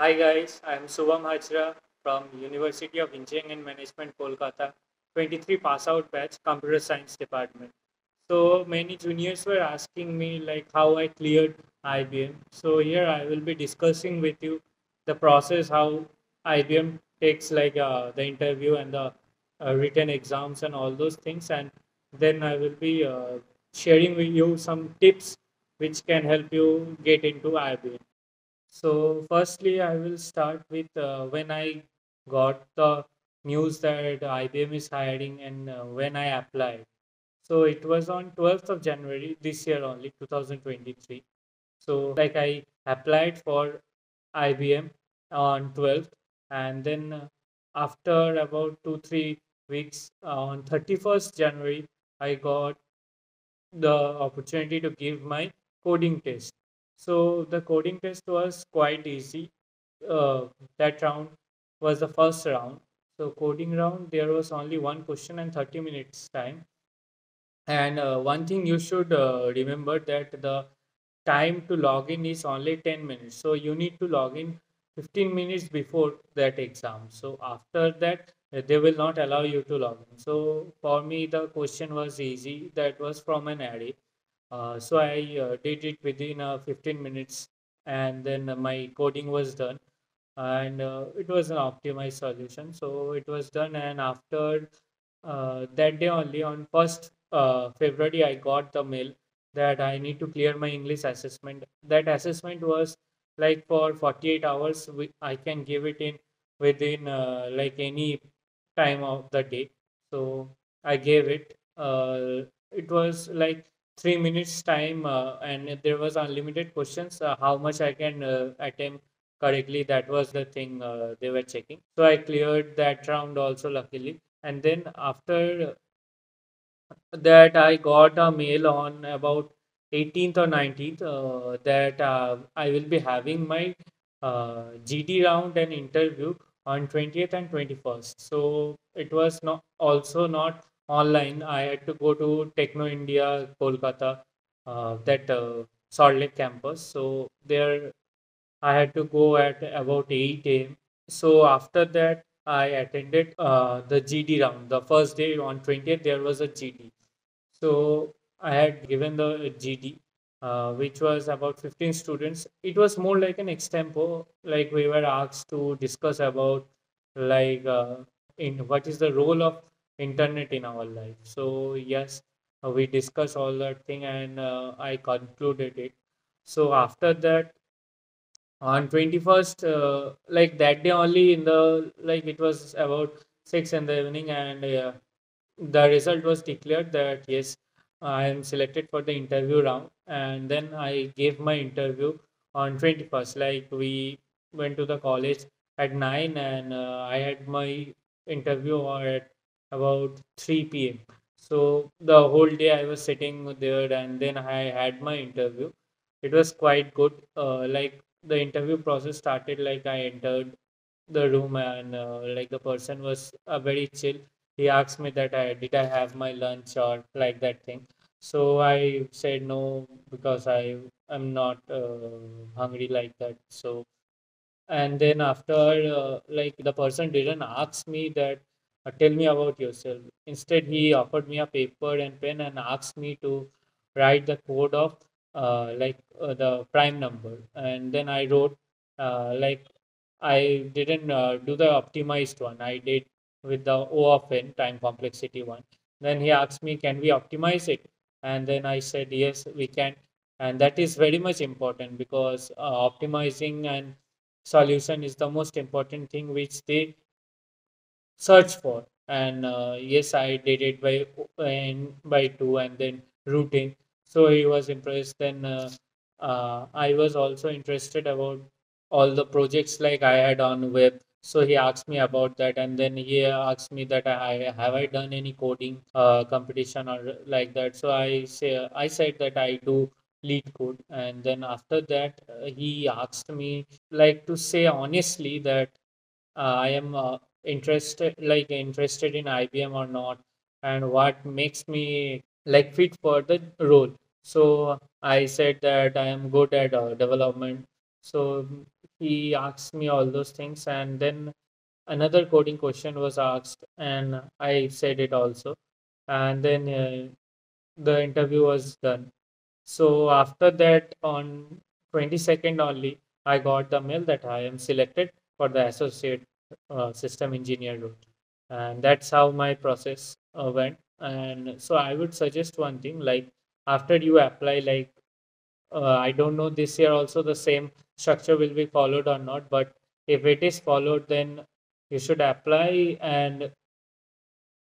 Hi guys, I'm Subham Hazra from University of Engineering and Management, Kolkata, 23 pass out batch, Computer Science Department. So many juniors were asking me like how I cleared IBM. So here I will be discussing with you the process how IBM takes like uh, the interview and the uh, written exams and all those things, and then I will be uh, sharing with you some tips which can help you get into IBM. So, firstly, I will start with uh, when I got the news that IBM is hiring and uh, when I applied. So, it was on 12th of January this year only, 2023. So, like I applied for IBM on 12th, and then after about two, three weeks, uh, on 31st January, I got the opportunity to give my coding test. So the coding test was quite easy. Uh, that round was the first round. So coding round, there was only one question and 30 minutes time. And uh, one thing you should uh, remember that the time to log in is only 10 minutes. So you need to log in 15 minutes before that exam. So after that, uh, they will not allow you to log in. So for me, the question was easy. That was from an array. Uh, so I uh, did it within uh, 15 minutes and then my coding was done and it was an optimized solution. So it was done and after that day only on 1st uh, February, I got the mail that I need to clear my English assessment. That assessment was like for 48 hours. We, I can give it in within uh, like any time of the day. So I gave it. Uh, it was like three minutes time, uh, and there was unlimited questions. Uh, how much I can uh, attempt correctly? That was the thing uh, they were checking. So I cleared that round also luckily. And then after that I got a mail on about 18th or 19th uh, that uh, I will be having my GD round and interview on 20th and 21st. So it was not also not online. I had to go to Techno India, Kolkata, uh, that uh, Salt Lake campus. So there I had to go at about 8 a.m. So after that, I attended uh, the GD round. The first day on 20th, there was a GD. So I had given the GD, uh, which was about 15 students. It was more like an extempo, like we were asked to discuss about like uh, in what is the role of internet in our life. So yes, uh, we discussed all that thing and uh, I concluded it. So after that, on 21st, uh, like that day only in the like it was about six in the evening and uh, the result was declared that yes i am selected for the interview round and then i gave my interview on 21st like we went to the college at 9 and uh, i had my interview at about 3 p.m so the whole day i was sitting there and then i had my interview it was quite good uh, like the interview process started like i entered the room and uh, like the person was uh, very chill he asked me that I did I have my lunch or like that thing. So I said no because I am not uh, hungry like that. So and then after uh, like the person didn't ask me that uh, tell me about yourself. Instead he offered me a paper and pen and asked me to write the code of uh, like uh, the prime number and then I wrote uh, like I didn't uh, do the optimized one. I did with the O of n time complexity one. Then he asked me, can we optimize it? And then I said, yes, we can. And that is very much important because uh, optimizing and solution is the most important thing which they search for. And uh, yes, I did it by n by two and then root n. So he was impressed. Then uh, uh, I was also interested about all the projects like I had on web. So he asked me about that, and then he asked me that I have I done any coding uh, competition or like that. So I say I said that I do LeetCode, and then after that uh, he asked me like to say honestly that uh, I am uh, interested like interested in IBM or not, and what makes me like fit for the role. So I said that I am good at uh, development. So he asked me all those things, and then another coding question was asked, and I said it also, and then uh, the interview was done. So after that, on 22nd only, I got the mail that I am selected for the associate uh, system engineer role, and that's how my process uh, went. And so I would suggest one thing, like after you apply, like uh, I don't know this year also the same structure will be followed or not, but if it is followed, then you should apply. And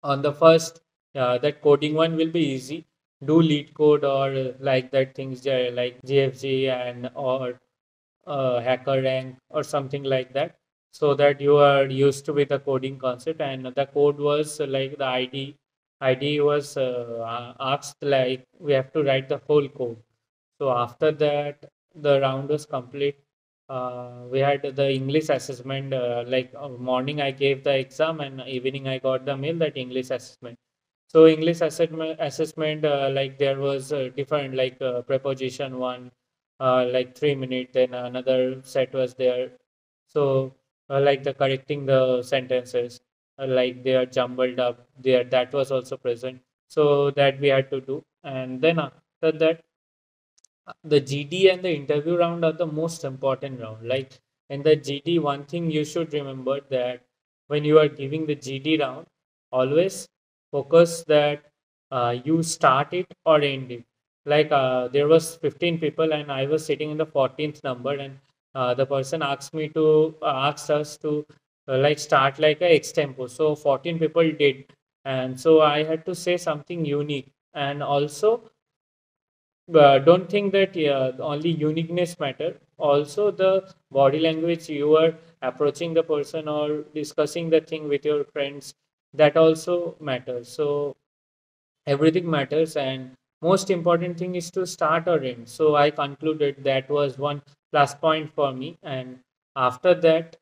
on the first uh, that coding one will be easy. Do LeetCode or uh, like that things uh, like gfg and or uh, HackerRank or something like that so that you are used to with the coding concept. And the code was like the id id was uh, asked like we have to write the whole code. So after that the round was complete. Uh, we had the english assessment uh, like uh, morning i gave the exam and evening i got the mail that english assessment. So english assessment assessment uh, like there was uh, different like preposition one like three minutes then another set was there. So uh, like the correcting the sentences uh, like they are jumbled up there that was also present so that we had to do and then after that the GD and the interview round are the most important round. Like in the GD, one thing you should remember that when you are giving the GD round, always focus that uh, you start it or end it. Like uh, there was 15 people and I was sitting in the 14th number and uh, the person asked me to uh, us to uh, like start like a extempo. So 14 people did, and so I had to say something unique. And also uh, don't think that only uniqueness matter. Also the body language you are approaching the person or discussing the thing with your friends that also matters. So everything matters. And most important thing is to start or end. So i concluded that was one plus point for me. And after that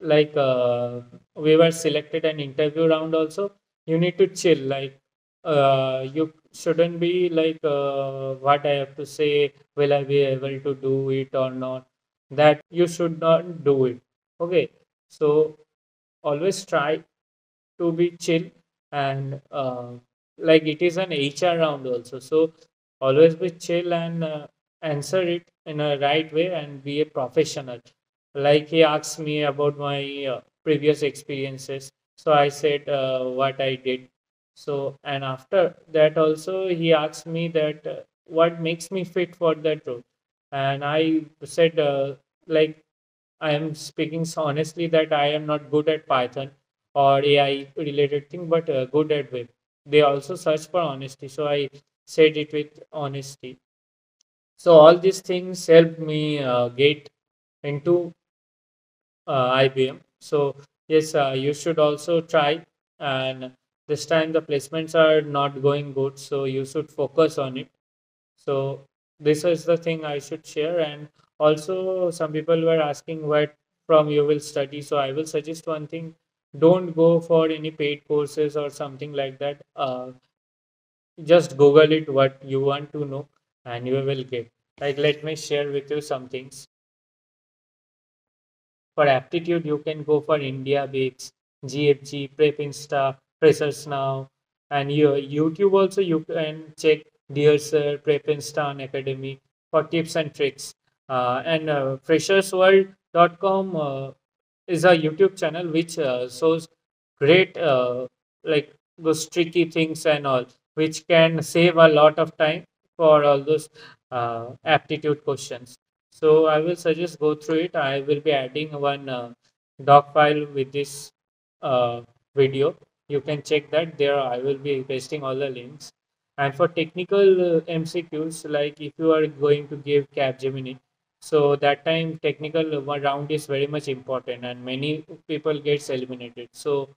like uh, we were selected an interview round also. You need to chill. Like uh, you shouldn't be like uh, what I have to say, will I be able to do it or not? That you should not do it. Okay, so always try to be chill and uh, like it is an HR round also. So always be chill and uh, answer it in a right way and be a professional. Like he asked me about my uh, previous experiences. So I said uh, what I did so, and after that, also, he asked me that uh, what makes me fit for that role. And I said, uh, like, I am speaking honestly that I am not good at Python or AI related thing, but uh, good at web. They also search for honesty. So, I said it with honesty. So, all these things helped me uh, get into uh, IBM. So, yes, uh, you should also try and this time the placements are not going good so you should focus on it so this is the thing i should share and also some people were asking what from you will study so i will suggest one thing don't go for any paid courses or something like that. Uh, just google it what you want to know and you will get. Like let me share with you some things. For aptitude you can go for IndiaBix gfg prep insta now and your youtube also you can check dear sir prep instant academy for tips and tricks. Uh, and uh, freshersworld.com uh, is a youtube channel which uh, shows great uh, like those tricky things and all which can save a lot of time for all those uh, aptitude questions. So i will suggest go through it. I will be adding one doc file with this video. You can check that. There i will be pasting all the links. And for technical mcqs like if you are going to give capgemini so that time technical round is very much important and many people gets eliminated so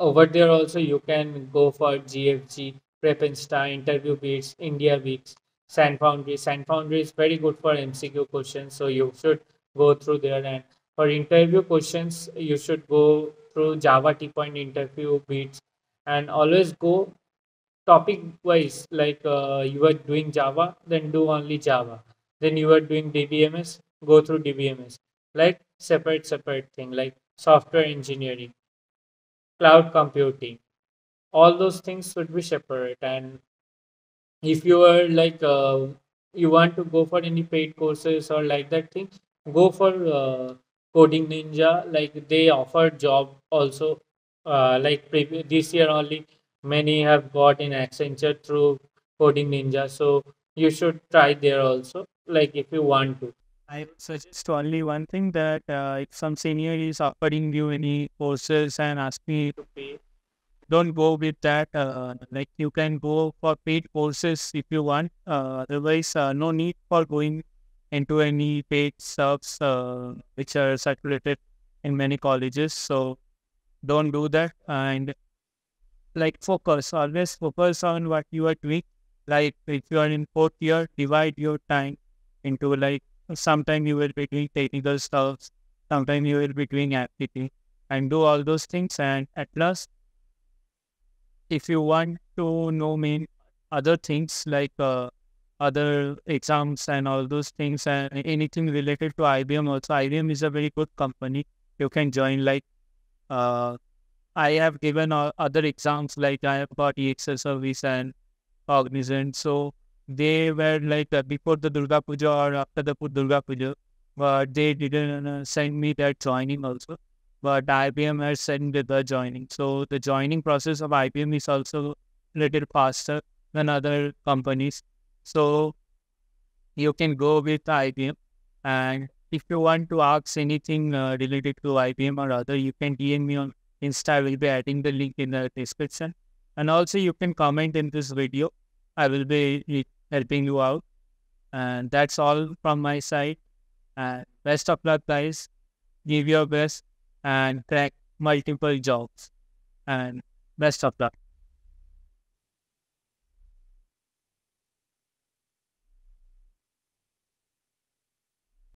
over there also you can go for GFG, Prep Insta, Interview Beats, IndiaBix, Sand Foundry. Sanfoundry is very good for MCQ questions, so you should go through there. And for interview questions, you should go through Java T Point InterviewBit, and always go topic wise. Like uh, you are doing Java, then do only Java. Then you are doing DBMS, go through DBMS, like separate, separate thing, like software engineering, cloud computing, all those things should be separate. And if you are like, uh, you want to go for any paid courses or like that thing, go for uh, Coding Ninja. Like they offer job also. Uh, like this year only, many have got in Accenture through Coding Ninja. So you should try there also. Like if you want to. I suggest only one thing that uh, if some senior is offering you any courses and asking you to pay, don't go with that. Uh, like you can go for paid courses if you want. Uh, otherwise, uh, no need for going into any paid subs uh, which are circulated in many colleges. So don't do that and like focus. Always focus on what you are doing. Like if you are in fourth year, divide your time into like sometime you will be doing technical stuff, sometime you will be doing activity and do all those things and at last if you want to know main other things like uh, other exams and all those things and anything related to IBM also IBM is a very good company. You can join like uh, I have given uh, other exams like I have got EXL service and Cognizant so they were like uh, before the Durga Puja or after the Durga Puja but they didn't uh, send me that joining also but IBM has sent the joining. So the joining process of IBM is also little faster than other companies. So you can go with IBM. And if you want to ask anything uh, related to IBM or other, you can DM me on Insta. I will be adding the link in the description. And also you can comment in this video. I will be helping you out. And that's all from my side. And best of luck, guys. Give your best and crack multiple jobs. And best of luck.